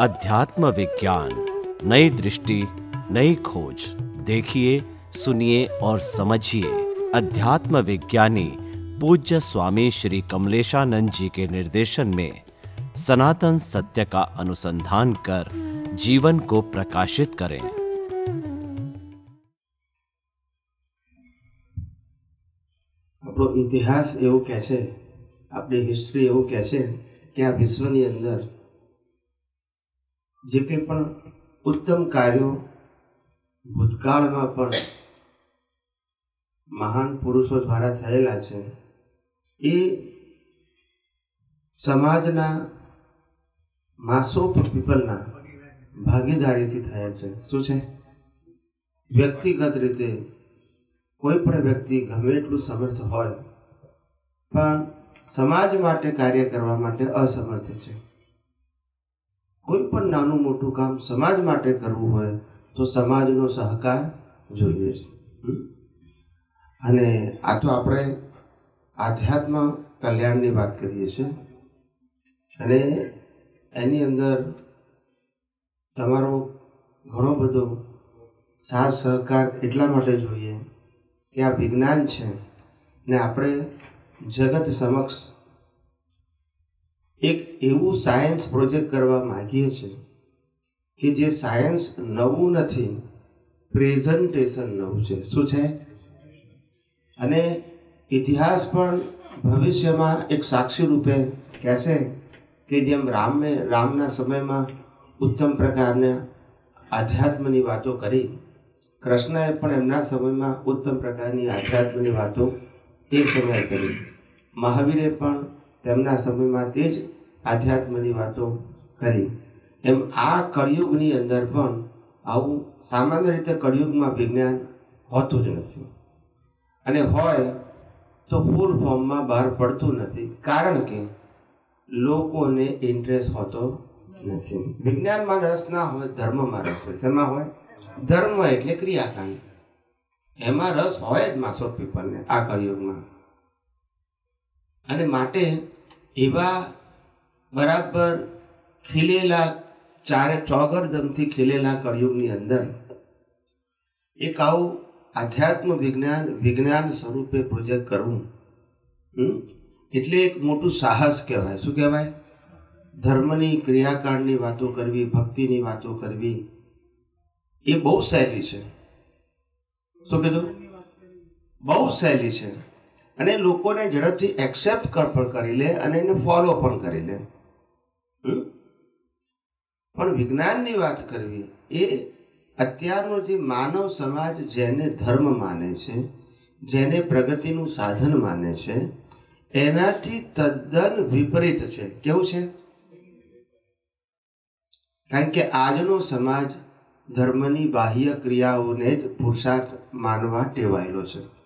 अध्यात्म विज्ञान नई दृष्टि नई खोज देखिए सुनिए और समझिए अध्यात्म विज्ञानी पूज्य स्वामी श्री कमलेशानंद जी के निर्देशन में सनातन सत्य का अनुसंधान कर जीवन को प्रकाशित करें આપણો ઇતિહાસ એવું કહે છે આપણી હિસ્ટ્રી એવું કહે છે કે આ વિશ્વની અંદર જે કંઈ પણ ઉત્તમ કાર્યો ભૂતકાળમાં પણ મહાન પુરુષો દ્વારા થયેલા છે, એ સમાજના માસો પીપલના ભાગીદારીથી થયેલ છે. શું છે? વ્યક્તિગત રીતે કોઈ પણ વ્યક્તિ ગમે એટલું સમર્થ હોય, પણ સમાજ માટે કાર્ય કરવા માટે અસમર્થ છે. કોઈ પણ નાનું મોટું કામ સમાજ માટે કરવું હોય, તો સમાજનો સહકાર જોઈએ છે. અને આ તો આપણે આધ્યાત્મ કલ્યાણની વાત કરીએ છીએ. અને એની અંદર તમારો ઘણો બધો સાથ, સહકાર એટલા માટે જોઈએ કે આ વિજ્ઞાન છે ને આપણે જગત સમક્ષ એક એવું સાયન્સ પ્રોજેક્ટ કરવા માગીએ છીએ કે જે સાયન્સ નવું નથી પ્રેઝન્ટેશન નવું છે. શું છે? અને ઇતિહાસ પણ ભવિષ્યમાં એક સાક્ષી રૂપે કહેશે કે જેમ રામે, રામના સમયમાં ઉત્તમ પ્રકારના આધ્યાત્મની વાતો કરી, કૃષ્ણએ પણ એમના સમયમાં ઉત્તમ પ્રકારની આધ્યાત્મની વાતો તે સમયે કરી. મહાવીરે પણ તેમના સમયમાં તે જ આધ્યાત્મની વાતો કરી. એમ આ કળિયુગની અંદર પણ આવું સામાન્ય રીતે કળિયુગમાં વિજ્ઞાન હોતું જ નથી. અને હોય તો ફૂલ ફોર્મમાં બહાર પડતું નથી, કારણ કે લોકોને ઇન્ટરેસ્ટ હોતો નથી. વિજ્ઞાનમાં રસ ના હોય, ધર્મમાં રસ હોય. શેમાં હોય? ધર્મ એટલે ક્રિયાકાંડ. એમાં રસ હોય જ માસ પીપલને આ કળિયુગમાં. અને માટે એવા બરાબર ખીલેલા ચારે ચોગરદમથી ખીલેલા કળિયુગની અંદર એક આવું આધ્યાત્મ વિજ્ઞાન વિજ્ઞાન સ્વરૂપે પ્રોજેક્ટ કરવું એટલે એક મોટું સાહસ કહેવાય. શું કહેવાય? ધર્મની ક્રિયાકાંડની વાતો કરવી, ભક્તિની વાતો કરવી, એ બહુ સહેલી છે. શું કીધું? બહુ સહેલી છે. અને લોકોને ઝડપથી એક્સેપ્ટ પણ કરી લે અને એને ફોલો પણ કરી લે. પણ વિજ્ઞાનની વાત કરવી, એ અત્યારનો જે માનવ સમાજ જેને ધર્મ માને છે, જેને પ્રગતિનું સાધન માને છે, એનાથી તદ્દન વિપરીત છે. કેવું છે? કારણ કે આજનો સમાજ ધર્મની બાહ્ય ક્રિયાઓને જ પુરુષાર્થ માનવા ટેવાયેલો છે.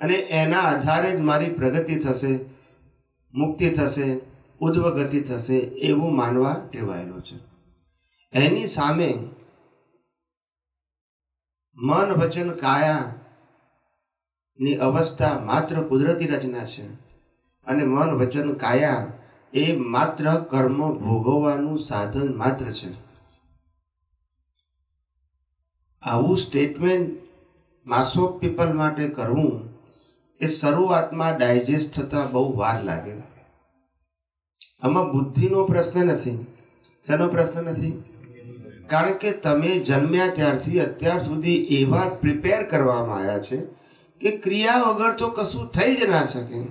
અને એના આધારે જ મારી પ્રગતિ થશે, મુક્તિ થશે, ઉદ્વગતિ થશે એવું માનવા ટેવાયેલો છે. એની સામે મન, વચન, કાયા અવસ્થા માત્ર કુદરતી રચના છે અને મન, વચન, કાયા એ માત્ર કર્મ ભોગવવાનું સાધન માત્ર છે. આવું સ્ટેટમેન્ટ માસોક પીપલ માટે કરવું એ શરૂઆતમાં ડાયજેસ્ટ થતા બહુ વાર લાગે. આમાં બુદ્ધિનો પ્રશ્ન નથી. શેનો પ્રશ્ન નથી? કારણ કે તમે જન્મ્યા ત્યારથી અત્યાર સુધી એવા પ્રિપેર કરવામાં આવ્યા છે કે ક્રિયા વગર તો કશું થઈ જ ના શકે.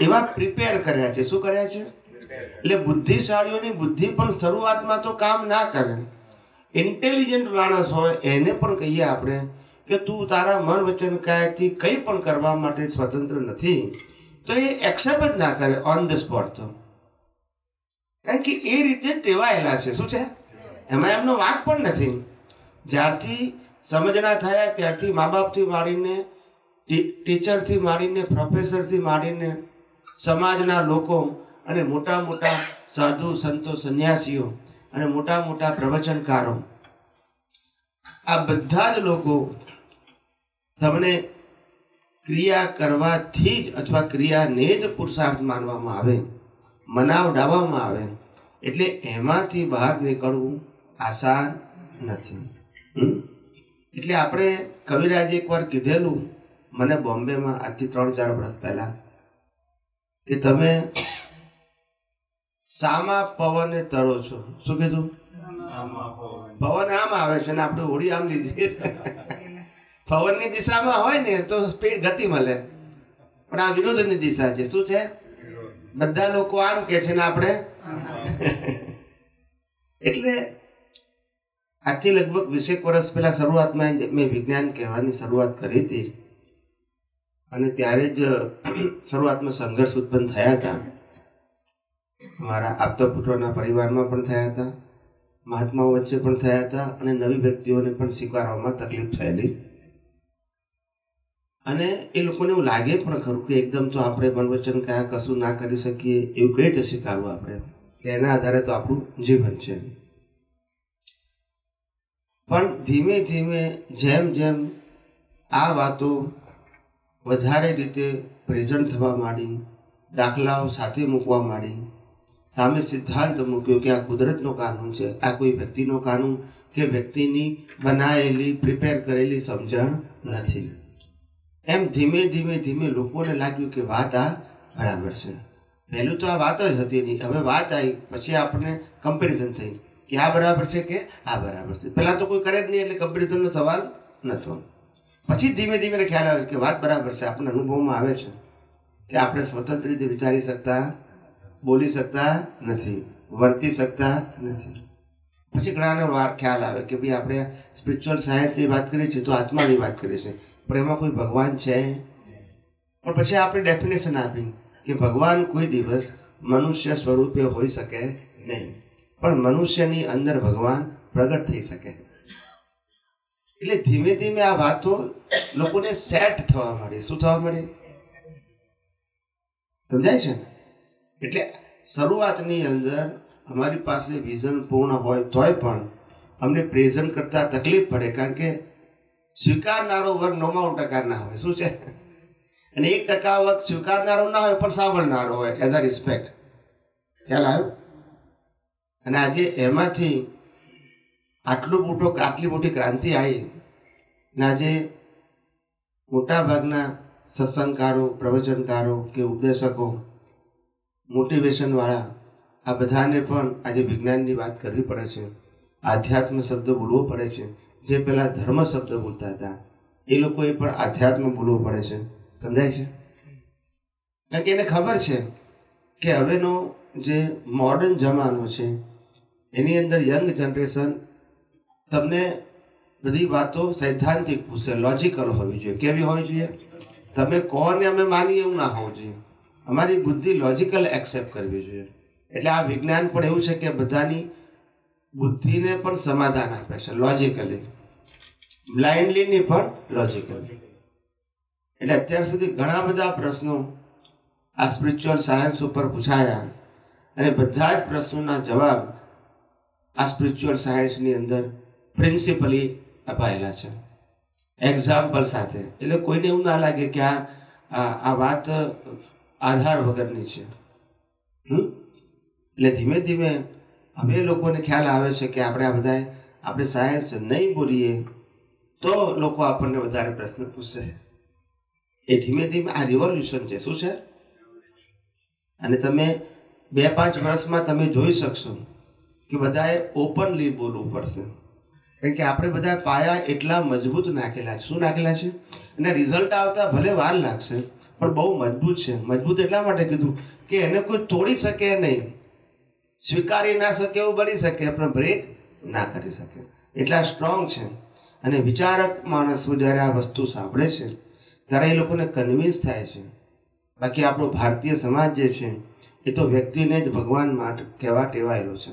એવા પ્રિપેર કર્યા છે. શું કર્યા છે? એટલે બુદ્ધિશાળીઓની બુદ્ધિ પણ શરૂઆતમાં તો કામ ના કરે. ઇન્ટેલિજન્ટ માણસ હોય, એને પણ કહીએ આપણે કે તું તારા મન વચન કાયથી કંઈ પણ કરવા માટે સ્વતંત્ર નથી, તો એ એક્સેપ્ટ જ ના કરે ઓન ધ સ્પોટ તો. કારણ કે એ રીતે ટેવાયેલા છે. શું છે? એમાં એમનો વાંક પણ નથી. જ્યારથી સમજણા થયા, ત્યારથી મા બાપથી માંડીને ટીચરથી માંડીને પ્રોફેસરથી માંડીને સમાજના લોકો અને મોટા મોટા સાધુ, સંતો, સંન્યાસીઓ અને મોટા મોટા પ્રવચનકારો, આ બધા જ લોકો તમને ક્રિયા કરવાથી જ અથવા ક્રિયાને જ પુરુષાર્થ માનવામાં આવે મનાવડાવવામાં આવે એટલે એમાંથી બહાર નીકળવું આસાન નથી? એટલે આપણે કવિરાજે એકવાર કીધેલું મને બોમ્બેમાં આજથી ત્રણ ચાર વર્ષ પહેલા કે તમે સામા પવને તરો છો. શું કીધું? પવન. આમ આવે છે ને આપણે હોળી આમ લીધી પવનની દિશામાં હોય ને તો સ્પીડ ગતિ મળે. પણ આ વિરોધની દિશા છે. શું છે? બધા લોકો આમ કે છે ને આપણે? એટલે આજથી લગભગ વીસેક વર્ષ પહેલા શરૂઆતમાં મેં વિજ્ઞાન કહેવાની શરૂઆત કરી હતી. અને ત્યારે જ શરૂઆતમાં સંઘર્ષ ઉત્પન્ન થયા હતા. મારા આપતા પુત્રોના પરિવારમાં પણ થયા હતા. મહાત્માઓ વચ્ચે પણ થયા હતા અને નવી વ્યક્તિઓને પણ સ્વીકારવામાં તકલીફ થયેલી. અને એ લોકોને એવું લાગે પણ ખરું કે એકદમ તો આપણે વનવચન કયા કશું ના કરી શકીએ એવું કઈ રીતે સ્વીકારવું આપણે. એના આધારે તો આપણું જીવન છે. પણ ધીમે ધીમે જેમ જેમ આ વાતો વધારે રીતે પ્રેઝન્ટ થવા માંડી, દાખલાઓ સાથે મૂકવા માંડી, સામે સિદ્ધાંત મૂક્યો કે આ કુદરતનો કાનૂન છે, આ કોઈ વ્યક્તિનો કાનૂન કે વ્યક્તિની બનાવેલી પ્રિપેર કરેલી સમજણ નથી. એમ ધીમે ધીમે ધીમે લોકોને લાગ્યું કે વાત આ બરાબર છે. પહેલું તો આ વાત જ હતી નહીં. હવે વાત આવી. પછી આપણને કમ્પેરિઝન થઈ. કે આ બરાબર છે કે આ બરાબર છે. પહેલાં તો કોઈ કરે જ નહીં એટલે કમ્પેરિઝનનો સવાલ નહોતો. પછી ધીમે ધીમે ખ્યાલ આવે કે વાત બરાબર છે. આપણને અનુભવમાં આવે છે કે આપણે સ્વતંત્ર રીતે વિચારી શકતા, બોલી શકતા નથી, વર્તી શકતા નથી. પછી ઘણાને વાર ખ્યાલ આવે કે ભાઈ આપણે સ્પિરિચ્યુઅલ સાયન્સની વાત કરીએ છીએ તો આત્માની વાત કરીએ છીએ. પણ એમાં કોઈ ભગવાન છે? પણ પછી આપણે ડેફિનેશન આપી કે ભગવાન કોઈ દિવસ મનુષ્ય સ્વરૂપે હોઈ શકે નહીં. પણ મનુષ્યની અંદર ભગવાન પ્રગટ થઈ શકે. એટલે ધીમે ધીમે આ વાતો લોકોને સેટ થવા મળે શું થવા મળે સમજાય છે ને? એટલે શરૂઆતની અંદર અમારી પાસે વિઝન પૂર્ણ હોય તોય પણ અમને પ્રેઝન્ટ કરતા તકલીફ પડે કારણ કે સ્વીકારનારો વર્ગ નવ્વાણું ટકાના હોય, શું છે? અને એક ટકા વર્ગ સ્વીકારનારો ના હોય, પણ સાંભળનારો હોય એઝ અ રિસ્પેક્ટ ખ્યાલ આવ્યો? અને આજે એમાંથી આટલું મોટો, આટલી મોટી ક્રાંતિ આવી ને આજે મોટાભાગના સત્સંગકારો, પ્રવચનકારો કે ઉપદેશકો મોટિવેશનવાળા આ બધાને પણ આજે વિજ્ઞાનની વાત કરવી પડે છે. આધ્યાત્મ શબ્દ બોલવો પડે છે. જે પહેલાં ધર્મ શબ્દ બોલતા હતા, એ લોકોએ પણ આધ્યાત્મ બોલવું પડે છે. સમજાય છે? કારણ કે એને ખબર છે કે હવેનો જે મોડર્ન જમાનો છે, એની અંદર યંગ જનરેશન તમને બધી વાતો સૈદ્ધાંતિક પૂછે લોજિકલ હોવી જોઈએ. કેવી હોવી જોઈએ? તમે કોને અમે માનીએ એવું ના હોવું જોઈએ. અમારી બુદ્ધિ લોજિકલ એક્સેપ્ટ કરવી જોઈએ. એટલે આ વિજ્ઞાન પણ એવું છે કે બધાની બુદ્ધિને પણ સમાધાન આપે છે લોજિકલી બ્લાઇન્ડલીની પણ લોજિકલી એટલે અત્યાર સુધી ઘણા બધા પ્રશ્નો આ સ્પિરિચ્યુઅલ સાયન્સ ઉપર પૂછાયા અને બધા જ પ્રશ્નોના જવાબ આ સ્પિરિચ્યુઅલ સાયન્સની અંદર પ્રિન્સિપલી અપાયેલા છે. એક્ઝામ્પલ સાથે. એટલે કોઈને એવું ના લાગે કે આ, આ- વાત આધાર વગરની છે? એટલે ધીમે ધીમે હવે લોકોને ખ્યાલ આવે છે કે આપણે આ બધાએ આપણે સાયન્સ નહીં બોલીએ તો લોકો આપણને વધારે પ્રશ્ન પૂછશે. એ ધીમે ધીમે આ રિવોલ્યુશન છે. શું છે? અને તમે બે પાંચ વર્ષમાં તમે જોઈ શકશો કે બધાએ ઓપનલી બોલવું પડશે. કારણ કે આપણે બધા પાયા એટલા મજબૂત નાખેલા છે. શું નાખેલા છે? અને રિઝલ્ટ આવતા ભલે વાર લાગશે, પણ બહુ મજબૂત છે. મજબૂત એટલા માટે કીધું કે એને કોઈ તોડી શકે નહીં. સ્વીકારી ના શકે એવું બની શકે, પણ બ્રેક ના કરી શકે. એટલા સ્ટ્રોંગ છે. અને વિચારક માણસો જ્યારે આ વસ્તુ સાંભળે છે, ત્યારે એ લોકોને કન્વિન્સ થાય છે. બાકી આપણો ભારતીય સમાજ જે છે, એ તો વ્યક્તિને જ ભગવાન માટે કહેવા ટેવાયેલો છે.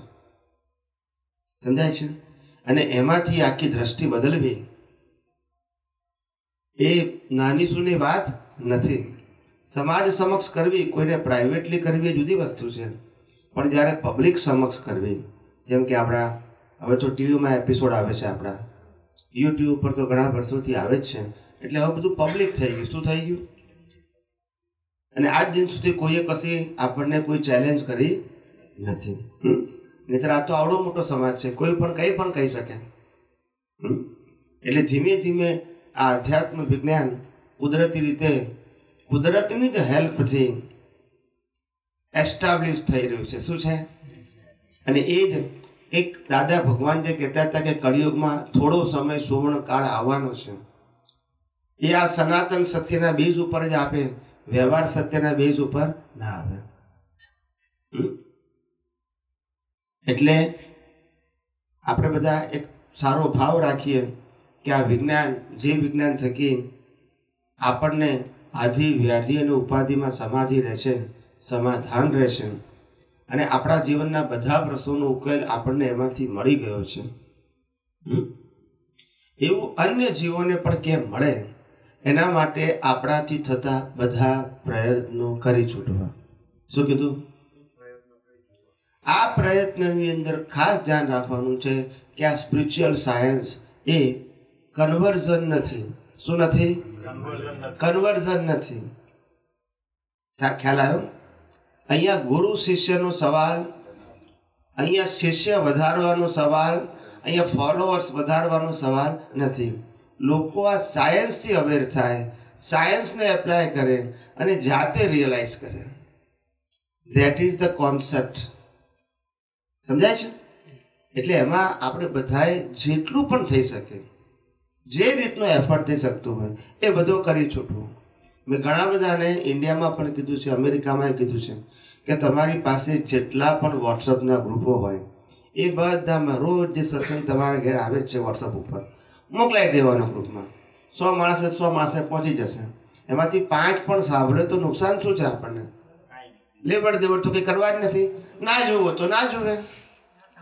સમજાય છે? અને એમાંથી આખી દ્રષ્ટિ બદલવી એ નાની સૂની વાત નથી. સમાજ સમક્ષ કરવી કોઈને પ્રાઇવેટલી કરવી એ જુદી વસ્તુ છે. પણ જ્યારે પબ્લિક સમક્ષ કરવી, જેમ કે આપણા, હવે તો ટીવીમાં એપિસોડ આવે છે આપણા યુટ્યુબ પર તો ઘણા વર્ષોથી આવે જ છે. એટલે હવે બધું પબ્લિક થઈ ગયું. શું થઈ ગયું? અને આજ દિન સુધી કોઈએ કશી આપણને કોઈ ચેલેન્જ કરી નથી? નહીતર આ તો આવડો મોટો સમાજ છે. કોઈ પણ કંઈ પણ કહી શકે? એટલે ધીમે ધીમે આ અધ્યાત્મ વિજ્ઞાન કુદરતી રીતે કુદરતની જ હેલ્પથી એસ્ટાબ્લિશ થઈ રહ્યું છે. શું છે? અને એ જ એક દાદા ભગવાન જે કહેતા હતા કે કળિયુગમાં થોડો સમય સુવર્ણ કાળ આવવાનો છે. એ આ સનાતન સત્યના બીજ ઉપર જ આપે, વ્યવહાર સત્યના બીજ ઉપર ના આવે? એટલે આપણે બધા એક સારો ભાવ રાખીએ કે આ વિજ્ઞાન, જે વિજ્ઞાન થકી આપણને આધિ વ્યાધિ અને ઉપાધિમાં સમાધિ રહેશે, સમાધાન રહેશે. અને આપણા જીવનના બધા પ્રશ્નોનો ઉકેલ આપણને એમાંથી મળી ગયો છે? એવું અન્ય જીવોને પણ કેમ મળે? એના માટે આપણાથી થતા બધા પ્રયત્નો કરી છૂટવા. શું કીધું? આ પ્રયત્નની અંદર ખાસ ધ્યાન રાખવાનું છે કે આ સ્પિરિચ્યુઅલ સાયન્સ એ કન્વર્ઝન નથી. શું નથી? કન્વર્ઝન નથી. ખ્યાલ આવ્યો? અહીંયા ગુરુ શિષ્યનો સવાલ, અહીંયા શિષ્ય વધારવાનો સવાલ, અહીંયા ફોલોઅર્સ વધારવાનો સવાલ નથી. લોકો આ સાયન્સથી અવેર થાય સાયન્સને એપ્લાય કરે અને જાતે રિયલાઇઝ કરે. ધેટ ઇઝ ધ કોન્સેપ્ટ સમજાય છે? એટલે એમાં આપણે બધાએ જેટલું પણ થઈ શકે, જે રીતનો એફર્ટ થઈ શકતું હોય, એ બધું કરી છૂટવું. મેં ઘણા બધાને ઇન્ડિયામાં પણ કીધું છે, અમેરિકામાં કીધું છે કે તમારી પાસે જેટલા પણ વોટ્સઅપના ગ્રુપો હોય, એ બધામાં રોજ જે સત્સંગ તમારા ઘરે આવે જ છે વોટ્સઅપ ઉપર, મોકલાઈ દેવાનો ગ્રુપમાં. સો માણસે સો માણસે પહોંચી જશે. એમાંથી પાંચ પણ સાંભળે તો નુકસાન શું છે આપણને? લેવડ દેવડ તો કંઈ કરવા જ નથી. ના જુઓ તો ના જોવે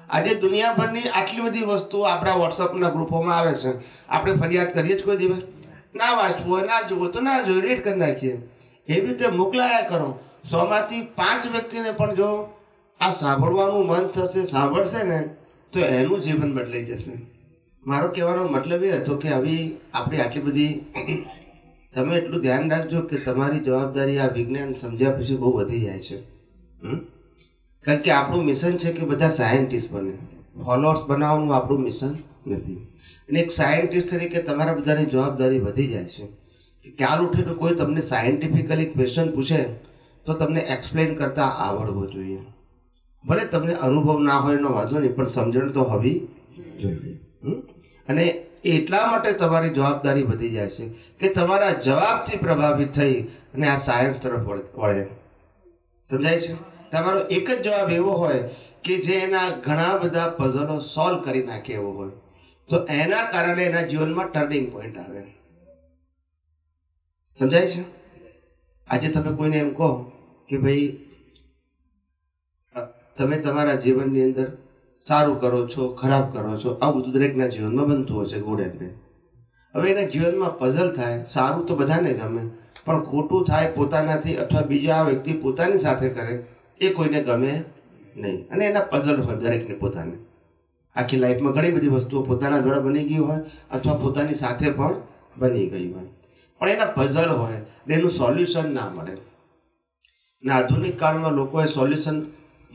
આજે દુનિયાભરની આટલી બધી વસ્તુઓ આપણા વોટ્સઅપના ગ્રુપોમાં આવે છે. આપણે ફરિયાદ કરીએ જ કોઈ દિવસ. ના વાંચવું હોય, ના જુઓ તો ના જોયું રેડ કરી નાખીએ. એવી રીતે મોકલાયા કરો. સોમાંથી પાંચ વ્યક્તિને પણ જો આ સાંભળવાનું મન થશે, સાંભળશે ને, તો એનું જીવન બદલાઈ જશે. મારો કહેવાનો મતલબ એ હતો કે આવી આપણી આટલી બધી તમે એટલું ધ્યાન રાખજો કે તમારી જવાબદારી આ વિજ્ઞાન સમજ્યા પછી બહુ વધી જાય છે? કારણ કે આપણું મિશન છે કે બધા સાયન્ટિસ્ટ બને. ફોલોઅર્સ બનાવવાનું આપણું મિશન નથી. અને એક સાયન્ટિસ્ટ તરીકે તમારા બધાની જવાબદારી વધી જાય છે. કે ક્યાર ઉઠીને કોઈ તમને સાયન્ટિફિકલી ક્વેશ્ચન પૂછે, તો તમને એક્સપ્લેન કરતાં આવડવો જોઈએ. ભલે તમને અનુભવ ના હોય એનો વાંધો નહીં, પણ સમજણ તો હોવી જોઈએ? અને એટલા માટે તમારી જવાબદારી વધી જાય છે કે તમારા જવાબથી પ્રભાવિત થઈ અને આ સાયન્સ તરફ વળે સમજાય છે? તમારો એક જ જવાબ એવો હોય કે જે એના ઘણા બધા પઝલો સોલ્વ કરી નાખે એવો હોય. તો એના કારણે એના જીવનમાં ટર્નિંગ પોઈન્ટ આવે. સમજાય છે? આજે તમે કોઈને એમ કહો કે ભાઈ તમે તમારા જીવનની અંદર સારું કરો છો, ખરાબ કરો છો આ બધું દરેકના જીવનમાં બનતું હોય છે ગુડ એન્ડ હવે એના જીવનમાં પઝલ થાય, સારું તો બધાને ગમે, પણ ખોટું થાય પોતાનાથી અથવા બીજા વ્યક્તિ પોતાની સાથે કરે, એ કોઈને ગમે નહીં. અને એના પઝલ હોય દરેકને પોતાને. આખી લાઈફમાં ઘણી બધી વસ્તુઓ પોતાના દ્વારા બની ગઈ હોય અથવા પોતાની સાથે પણ બની ગઈ હોય. પણ એના પઝલ હોય ને એનું સોલ્યુશન ના મળે. ને આધુનિક કાળમાં લોકોએ સોલ્યુશન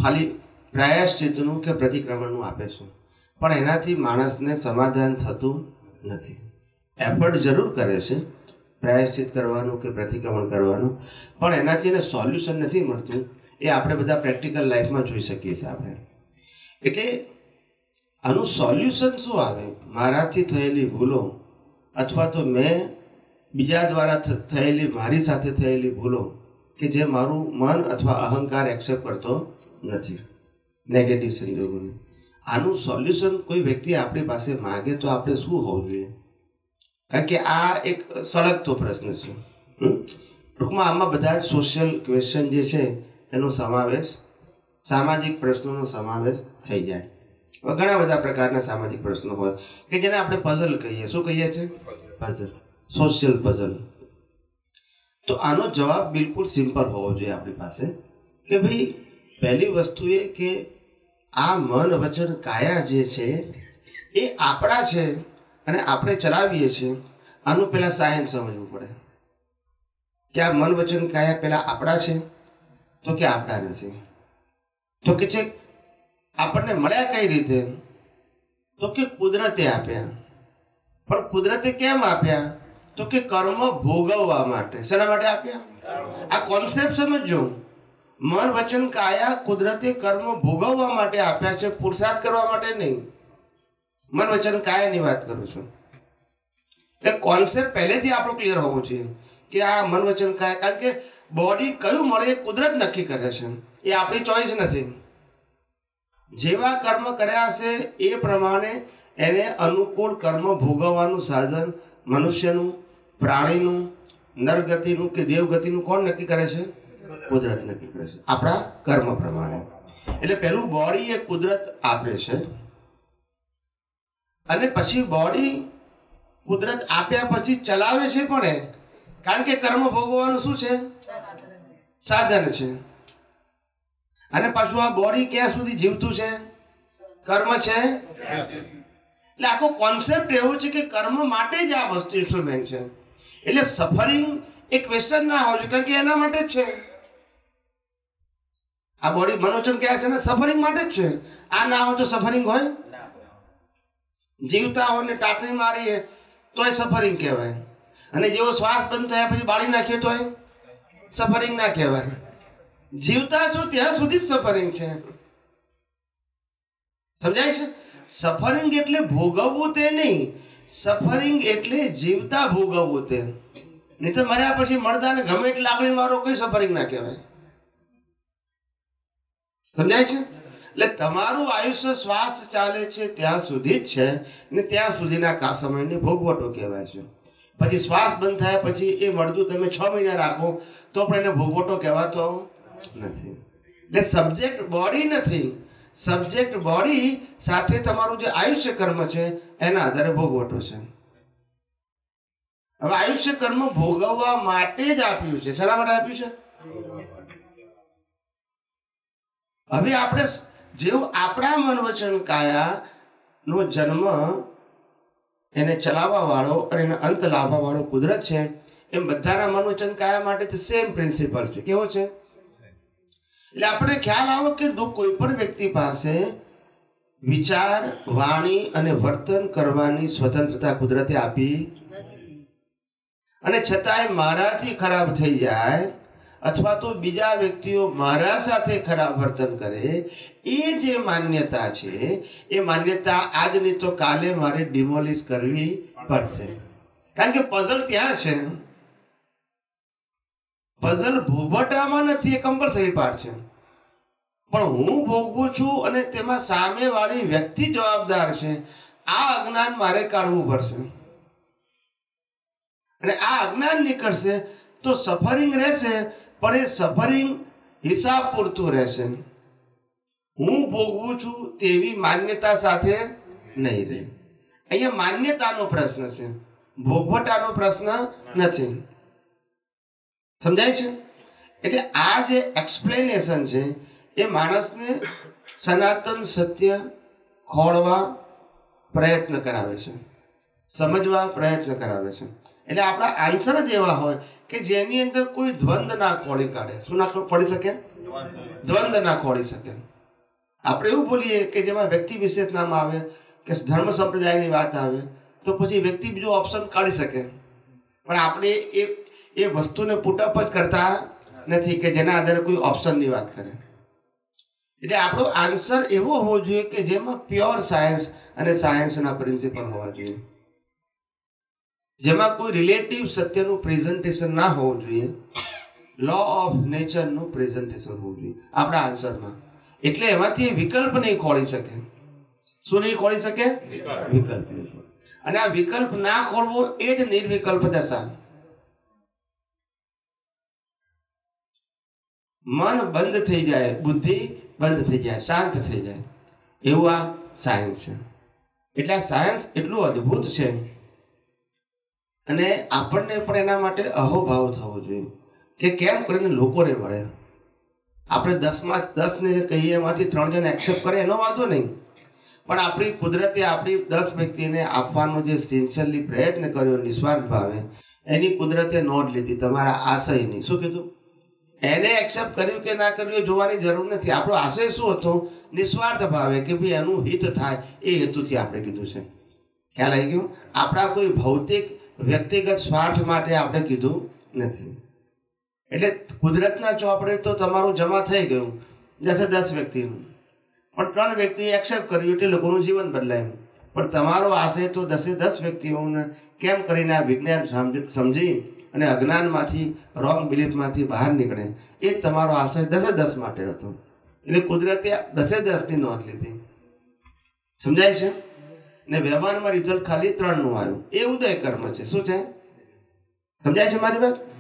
ખાલી પ્રાયશ્ચિતનું કે પ્રતિક્રમણનું આપે છે. પણ એનાથી માણસને સમાધાન થતું નથી. એફર્ટ જરૂર કરે છે પ્રાયશ્ચિત કરવાનું કે પ્રતિક્રમણ કરવાનું. પણ એનાથી એને સોલ્યુશન નથી મળતું. એ આપણે બધા પ્રેક્ટિકલ લાઈફમાં જોઈ શકીએ છીએ આપણે. એટલે આનું સોલ્યુશન શું આવે? મારાથી થયેલી ભૂલો અથવા તો મેં બીજા દ્વારા થયેલી, મારી સાથે થયેલી ભૂલો કે જે મારું મન અથવા અહંકાર એક્સેપ્ટ કરતો નથી. નેગેટિવ સંજોગોને. આનું સોલ્યુશન કોઈ વ્યક્તિ આપણી પાસે માગે તો આપણે શું હોવું જોઈએ? કારણ કે આ એક સળગતો પ્રશ્ન છે? ટૂંકમાં આમાં બધા સોશિયલ ક્વેશ્ચન જે છે એનો સમાવેશ, સામાજિક પ્રશ્નોનો સમાવેશ થઈ જાય. ઘણા બધા પ્રકારના સામાજિક પ્રશ્નો હોય કે જેને આપણે પઝલ કહીએ. શું કહીએ છીએ? પઝલ સોશિયલ પઝલ તો આનો જવાબ બિલકુલ સિમ્પલ હોવો જોઈએ આપણી પાસે કે ભાઈ પહેલી વસ્તુ એ કે આ મન વચન કાયા જે છે એ આપણા છે અને આપણે ચલાવીએ છીએ. આનું પહેલાં સાયન્સ સમજવું પડે. કે આ મન વચન કાયા પહેલાં આપણા છે? તો કે આપણા નથી તો કે છે આપણને મળ્યા કઈ રીતે? તો કે કુદરતે આપ્યા. પણ કુદરતે કેમ આપ્યા? તો કે કર્મ ભોગવવા માટે. શેના માટે આપ્યા? આ કોન્સેપ્ટ સમજો મન, વચન, કાયા, કુદરતે કર્મ ભોગવવા માટે આપ્યા છે. પુરુષાર્થ કરવા માટે નહીં. મન, વચન, કાયાની વાત કરું છું. એટલે કોન્સેપ્ટ પહેલેથી આપણો ક્લિયર હોવો જોઈએ કે આ મન, વચન, કાયા, કારણ કે બોડી કયું મળે એ કુદરત નક્કી કરે છે. એ આપણી ચોઈસ નથી. જેવા કર્મ કર્યા હશે એ પ્રમાણે એને અનુકૂળ કર્મ ભોગવવાનું સાધન મનુષ્યનું, પ્રાણીનું, નરગતિનું કે દેવગતિનું કોણ નક્કી કરે છે? કુદરત નક્કી કરે છે. આપણા કર્મ પ્રમાણે. એટલે પહેલું બોડી એ કુદરત આપે છે. અને પછી બોડી કુદરત આપ્યા પછી ચલાવે છે પણ એ કારણ કે કર્મ ભોગવવાનું શું છે? સાધન છે. અને પાછું આ બોડી ક્યાં સુધી જીવતું છે? કર્મ છે? એટલે આખો કોન્સેપ્ટ એવો છે કે કર્મ માટે જ આ વસ્તુ ઇન્સ્ટ્રુમેન્ટ છે. એટલે સફરિંગ એ ક્વેશ્ચન ના હોવું જોઈએ, કારણ કે એના માટે જ છે. આ બોડી મનોચન ક્યાં છે ને? સફરિંગ માટે જ છે. આ ના હોય તો સફરિંગ હોય? જીવતા હોય ને ટાંકણી મારીએ, તોય સફરિંગ કહેવાય. અને જેવો શ્વાસ બંધ થયા પછી બાળી નાખીએ તોય સફરિંગ ના કહેવાય. જીવતા છો ત્યાં સુધી સફરિંગ છે. સમજાય છે? સફરિંગ એટલે ભોગવવું તે નહીં, સફરિંગ એટલે જીવતા ભોગવવું તે. નહીં તો મર્યા પછી મળતા ને ગમે એટલી લાકડી મારો કોઈ સફરિંગ ના કહેવાય. સમજાય છે? એટલે તમારું આયુષ્ય શ્વાસ ચાલે છે ત્યાં સુધી જ છે ને ત્યાં સુધીના કા સમયને ભોગવટો કહેવાય છે. પછી શ્વાસ બંધ થાય, પછી એ મળતું તમે છ મહિના રાખો, તો પણ એને ભોગવટો કહેવાતો નથી. એટલે સબ્જેક્ટ બોડી નથી. સબ્જેક્ટ બોડી સાથે તમારું જે આયુષ્ય કર્મ છે, એના આધારે ભોગવટો છે. હવે આયુષ્ય કર્મ ભોગવવા માટે જ આપ્યું છે. શેના માટે આપ્યું છે? હવે આપણે જેવું આપણા મન વચન કાયા નો જન્મ એને ચલાવવા વાળો અને એને અંત લાવવા વાળો કુદરત છે, એમ બધાના મન વચન કાયા માટે સેમ પ્રિન્સિપલ છે. કેવો છે? એટલે આપણે ખ્યાલ આવો કે કોઈ પણ વ્યક્તિ પાસે વિચાર, વાણી અને વર્તન કરવાની સ્વતંત્રતા કુદરતે આપી અને છતાંય મારાથી ખરાબ થઈ જાય અથવા તો બીજા વ્યક્તિઓ મારા સાથે ખરાબ વર્તન કરે, એ જે માન્યતા છે, એ માન્યતા આજની તો કાલે મારે ડિમોલિશ કરવી પડશે. કારણ કે પઝલ ત્યાં છે. પઝલ ભોગવટામાં નથી, એ કમ્પલસરી પાર્ટ છે. પણ હું ભોગવું છું અને તેમાં સામેવાળી વ્યક્તિ જવાબદાર છે, આ અજ્ઞાન મારે કાઢવું પડશે. અને આ અજ્ઞાન નીકળશે તો સફરિંગ રહેશે, પણ એ સફરિંગ હિસાબ પૂરતું રહેશે. હું ભોગવું છું તેવી માન્યતા સાથે નહીં રહે. અહીંયા માન્યતાનો પ્રશ્ન છે. ભોગવટાનો પ્રશ્ન નથી. સમજાય છે? એટલે આ જે એક્સપ્લેનેશન છે, એ માણસને સનાતન સત્ય ખોળવા પ્રયત્ન કરાવે છે. સમજવા પ્રયત્ન કરાવે છે. એટલે આપણા આન્સર જ એવા હોય કે જેની અંદર કોઈ દ્વંદ ના ખોળી કાઢે. શું ના ખોળી શકે? દ્વંદ ના ખોળી શકે. આપણે એવું બોલીએ કે જેમાં વ્યક્તિ વિશેષ નામ આવે, કે ધર્મ સંપ્રદાયની વાત આવે, તો પછી વ્યક્તિ બીજો ઓપ્શન કાઢી શકે. પણ આપણે એ એ વસ્તુને પુટઅપ જ કરતા નથી કે જેના આધારે કોઈ ઓપ્શનની વાત કરે. એટલે આપણો આન્સર એવો હોવો જોઈએ કે જેમાં પ્યોર સાયન્સ અને સાયન્સના પ્રિન્સિપલ હોવા જોઈએ. જેમાં કોઈ રિલેટિવ સત્યનું પ્રેઝન્ટેશન ના હોવું જોઈએ. લો ઓફ નેચરનું પ્રેઝન્ટેશન હોવું જોઈએ. આપણા આન્સરમાં એટલે એમાંથી વિકલ્પ નહીં ખોળી શકે. શું નહીં ખોળી શકે? વિકલ્પ. અને આ વિકલ્પ ના ખોલવો એ જ નિર્વિકલ્પ દશા. મન બંધ થઈ જાય, બુદ્ધિ બંધ થઈ જાય, શાંત થઈ જાય. એવું આ સાયન્સ છે. એટલે આ સાયન્સ એટલું અદ્ભુત છે. અને આપણને પણ એના માટે અહોભાવ થવો જોઈએ. કે કેમ કરીને લોકોને મળે? આપણે દસમાં, દસને કહીએ, એમાંથી ત્રણ જણ એક્સેપ્ટ કરે, એનો વાંધો નહીં. પણ આપણી કુદરતે આપણી દસ વ્યક્તિને આપવાનો જે સિન્સિયરલી પ્રયત્ન કર્યો, નિસ્વાર્થ ભાવે, એની કુદરતે નોંધ લીધી, તમારા આશયની. શું કીધું? એને એક્સેપ્ટ કર્યું કે ના કર્યું જોવાની જરૂર નથી. આપણો આશય શું હતો? નિસ્વાર્થ ભાવે કે ભાઈ એનું હિત થાય એ હેતુથી આપણે કીધું છે. ખ્યાલ આવી ગયો? આપણા કોઈ ભૌતિક, વ્યક્તિગત સ્વાર્થ માટે આપણે કીધું નથી. એટલે કુદરતના ચોપડે તો તમારું જમા થઈ ગયું. દસે દસ વ્યક્તિનું. પણ ત્રણ વ્યક્તિએ એક્સેપ્ટ કર્યું એટલે લોકોનું જીવન બદલાયું. પણ તમારો આશય તો દસે દસ વ્યક્તિઓને કેમ કરીને આ વિજ્ઞાન સમજી અને અજ્ઞાનમાંથી રોંગ બિલીફમાંથી બહાર નીકળે. એ તમારો આશય દસે દસ માટે હતો. એટલે કુદરતે દસે દસની નોંધ લીધી. સમજાય છે? ને વ્યવહારમાં રિઝલ્ટ ખાલી ત્રણનું આવ્યું. એ ઉદય કર્મ છે. શું છે? સમજાય છે મારી વાત?